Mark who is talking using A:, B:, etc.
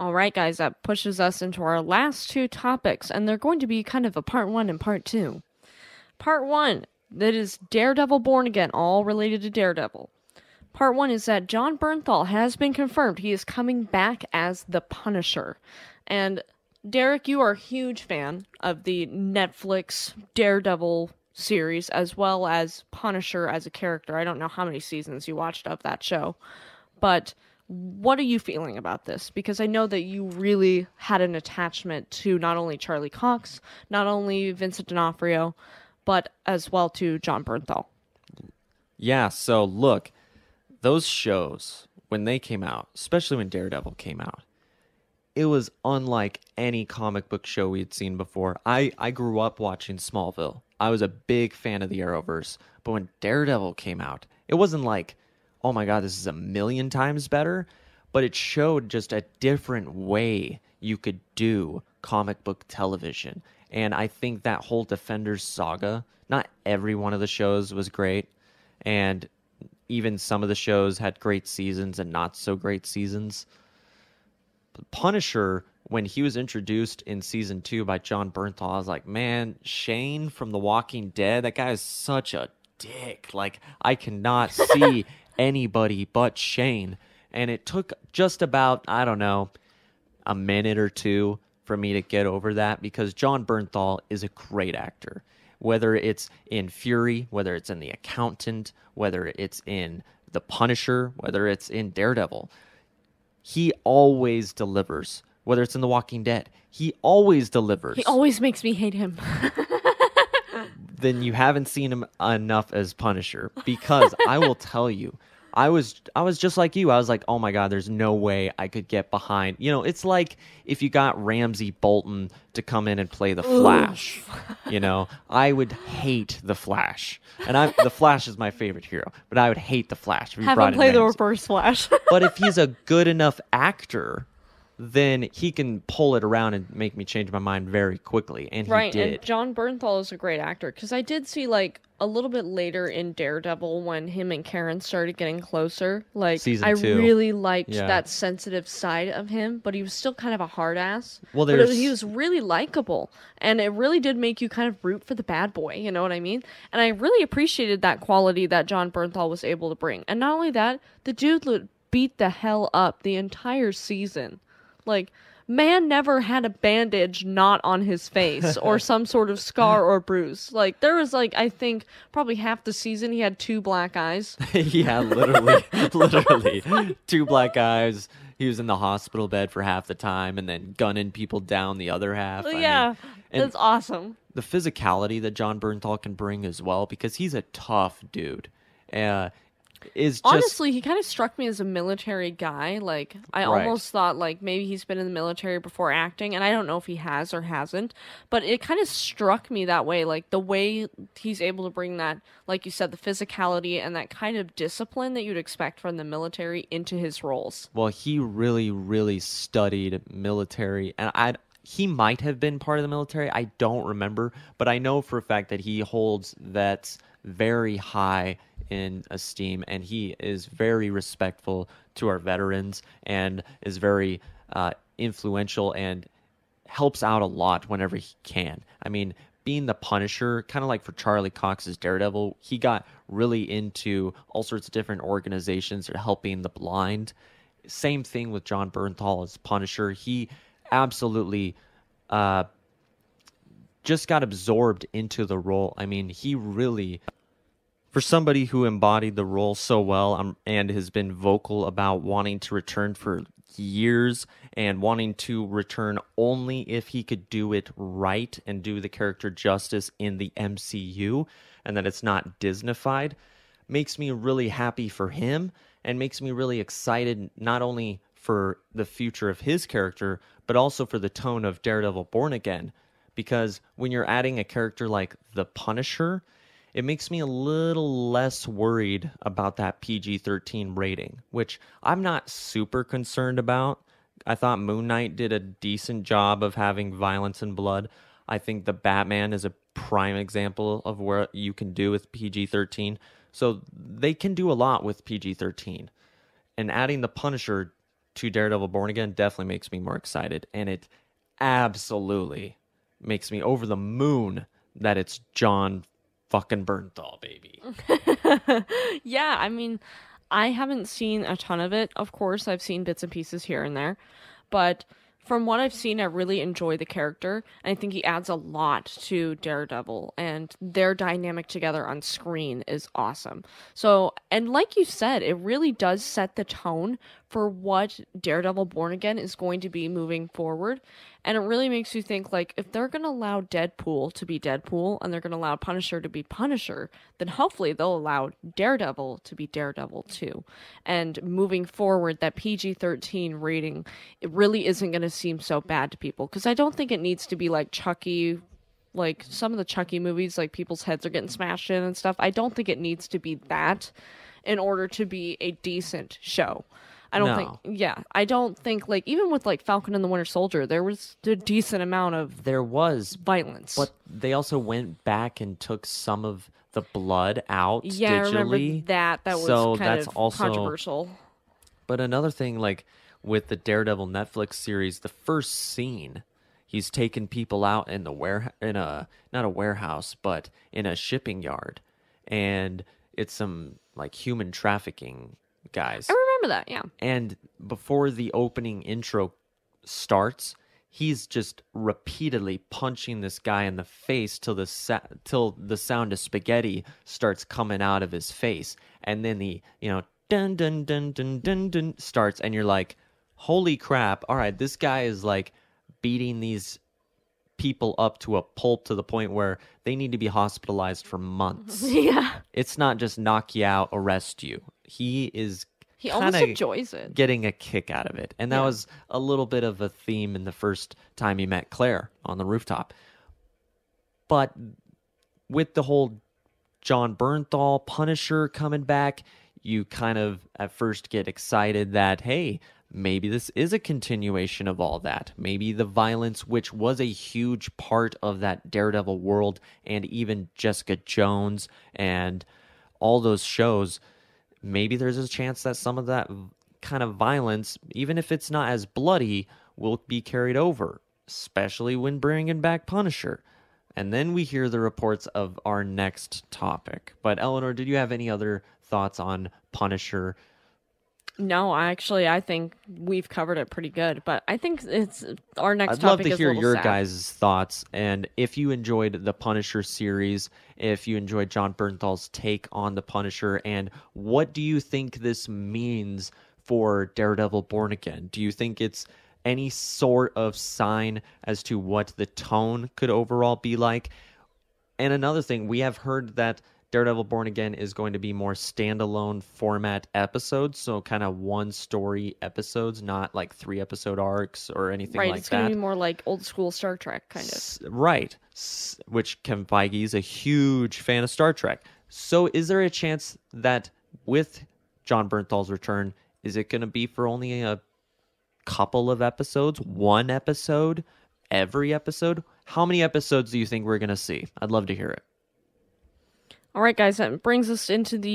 A: All right, guys, that pushes us into our last two topics, and they're going to be kind of a part one and part two. Part one, that is Daredevil Born Again, all related to Daredevil. Part one is that Jon Bernthal has been confirmed. He is coming back as the Punisher. And Derek, you are a huge fan of the Netflix Daredevil series as well as Punisher as a character. I don't know how many seasons you watched of that show, but what are you feeling about this? Because I know that you really had an attachment to not only Charlie Cox, not only Vincent D'Onofrio, but as well to Jon Bernthal.
B: Yeah, so look, those shows when they came out, especially when Daredevil came out, it was unlike any comic book show we had seen before. I I grew up watching Smallville. I was a big fan of the Arrowverse, but when Daredevil came out, it wasn't like, "Oh my god, this is a million times better," but it showed just a different way you could do comic book television. And I think that whole Defenders saga, not every one of the shows was great, and even some of the shows had great seasons and not so great seasons. Punisher, when he was introduced in season two by Jon Bernthal, I was like, man, Shane from The Walking Dead, that guy is such a dick. Like, I cannot see anybody but Shane. And it took just about, I don't know, a minute or two for me to get over that because Jon Bernthal is a great actor. Whether it's in Fury, whether it's in The Accountant, whether it's in The Punisher, whether it's in Daredevil he always delivers. Whether it's in The Walking Dead, he always delivers.
A: He always makes me hate him.
B: then you haven't seen him enough as Punisher because I will tell you, I was I was just like you. I was like, "Oh my god, there's no way I could get behind." You know, it's like if you got Ramsay Bolton to come in and play the Flash. you know, I would hate the Flash. And I the Flash is my favorite hero, but I would hate the Flash. If you
A: Have
B: brought
A: him
B: in
A: play the reverse flash.
B: But if he's a good enough actor, then he can pull it around and make me change my mind very quickly. And he
A: right,
B: did.
A: and Jon Bernthal is a great actor because I did see like a little bit later in Daredevil when him and Karen started getting closer. Like
B: Season
A: I
B: two.
A: really liked
B: Yeah.
A: that sensitive side of him, but he was still kind of a hard ass.
B: Well,
A: but it-
B: there's-
A: he was really likable, and it really did make you kind of root for the bad boy. You know what I mean? And I really appreciated that quality that Jon Bernthal was able to bring. And not only that, the dude beat the hell up the entire season. Like man never had a bandage not on his face or some sort of scar or bruise. Like there was like I think probably half the season he had two black eyes.
B: yeah, literally, literally, two black eyes. He was in the hospital bed for half the time, and then gunning people down the other half. I mean,
A: yeah. that's awesome.
B: the physicality that Jon Bernthal can bring as well, because he's a tough dude. Uh, is just
A: Honestly, he kind of struck me as a military guy. Like I
B: Right.
A: almost thought like maybe he's been in the military before acting, and I don't know if he has or hasn't, but it kind of struck me that way. Like the way he's able to bring that, like you said, the physicality and that kind of discipline that you'd expect from the military into his roles.
B: well, he really, really studied military, and I. He might have been part of the military. I don't remember, but I know for a fact that he holds vets very high in esteem, and he is very respectful to our veterans, and is very uh, influential and helps out a lot whenever he can. I mean, being the Punisher, kind of like for Charlie Cox's Daredevil, he got really into all sorts of different organizations that are helping the blind. Same thing with Jon Bernthal as Punisher. He absolutely uh, just got absorbed into the role. I mean, he really for somebody who embodied the role so well um, and has been vocal about wanting to return for years and wanting to return only if he could do it right and do the character justice in the MCU and that it's not Disneyfied makes me really happy for him and makes me really excited not only for the future of his character but also for the tone of Daredevil Born Again because when you're adding a character like the Punisher it makes me a little less worried about that PG 13 rating, which I'm not super concerned about. I thought Moon Knight did a decent job of having violence and blood. I think the Batman is a prime example of where you can do with PG 13. So they can do a lot with PG 13. And adding the Punisher to Daredevil Born Again definitely makes me more excited. And it absolutely makes me over the moon that it's Jon fucking Bernthal, baby.
A: yeah, I mean, I haven't seen a ton of it. Of course, I've seen bits and pieces here and there, but from what I've seen, I really enjoy the character. And I think he adds a lot to Daredevil, and their dynamic together on screen is awesome. So, and like you said, it really does set the tone for what Daredevil Born Again is going to be moving forward. And it really makes you think like if they're going to allow Deadpool to be Deadpool and they're going to allow Punisher to be Punisher, then hopefully they'll allow Daredevil to be Daredevil too. And moving forward that PG-13 rating it really isn't going to seem so bad to people because I don't think it needs to be like Chucky like some of the Chucky movies like people's heads are getting smashed in and stuff. I don't think it needs to be that in order to be a decent show. I don't
B: No.
A: think. Yeah, I don't think like even with like Falcon and the Winter Soldier, there was a decent amount of
B: There was,
A: violence.
B: but they also went back and took some of the blood out
A: yeah, I remember
B: digitally.
A: that. That was
B: So
A: kind
B: that's
A: of
B: also-
A: controversial.
B: But another thing, like with the Daredevil Netflix series, the first scene, he's taking people out in the ware in a not a warehouse, but in a shipping yard, and it's some like human trafficking guys.
A: I remember that. Yeah.
B: And before the opening intro starts, he's just repeatedly punching this guy in the face till the sa- till the sound of spaghetti starts coming out of his face, and then the you know dun dun dun dun dun dun starts, and you're like, holy crap! All right, this guy is like beating these people up to a pulp to the point where they need to be hospitalized for months.
A: yeah.
B: it's not just knock you out, arrest you. He is
A: He almost enjoys it.
B: getting a kick out of it. And that
A: Yeah.
B: was a little bit of a theme in the first time he met Claire on the rooftop. But with the whole Jon Bernthal Punisher coming back, you kind of at first get excited that, hey, maybe this is a continuation of all that. Maybe the violence, which was a huge part of that Daredevil world, and even Jessica Jones and all those shows, maybe there's a chance that some of that kind of violence, even if it's not as bloody, will be carried over, especially when bringing back Punisher. And then we hear the reports of our next topic. But Elinor, did you have any other thoughts on Punisher?
A: No, I actually, I think we've covered it pretty good. But I think it's our next
B: I'd love to hear your
A: sad.
B: guys' thoughts. And if you enjoyed the Punisher series, if you enjoyed Jon Bernthal's take on the Punisher, and what do you think this means for Daredevil Born Again? Do you think it's any sort of sign as to what the tone could overall be like? And another thing, we have heard that Daredevil Born Again is going to be more standalone format episodes, so kind of one story episodes, not like three episode arcs or anything
A: Right,
B: like
A: it's
B: that.
A: It's gonna be more like old school Star Trek kind of.
B: S- Right. S- Which Kevin Feige is a huge fan of Star Trek. So is there a chance that with Jon Bernthal's return, is it going to be for only a couple of episodes? One episode? Every episode? How many episodes do you think we're going to see? I'd love to hear it.
A: All right, guys, that brings us into the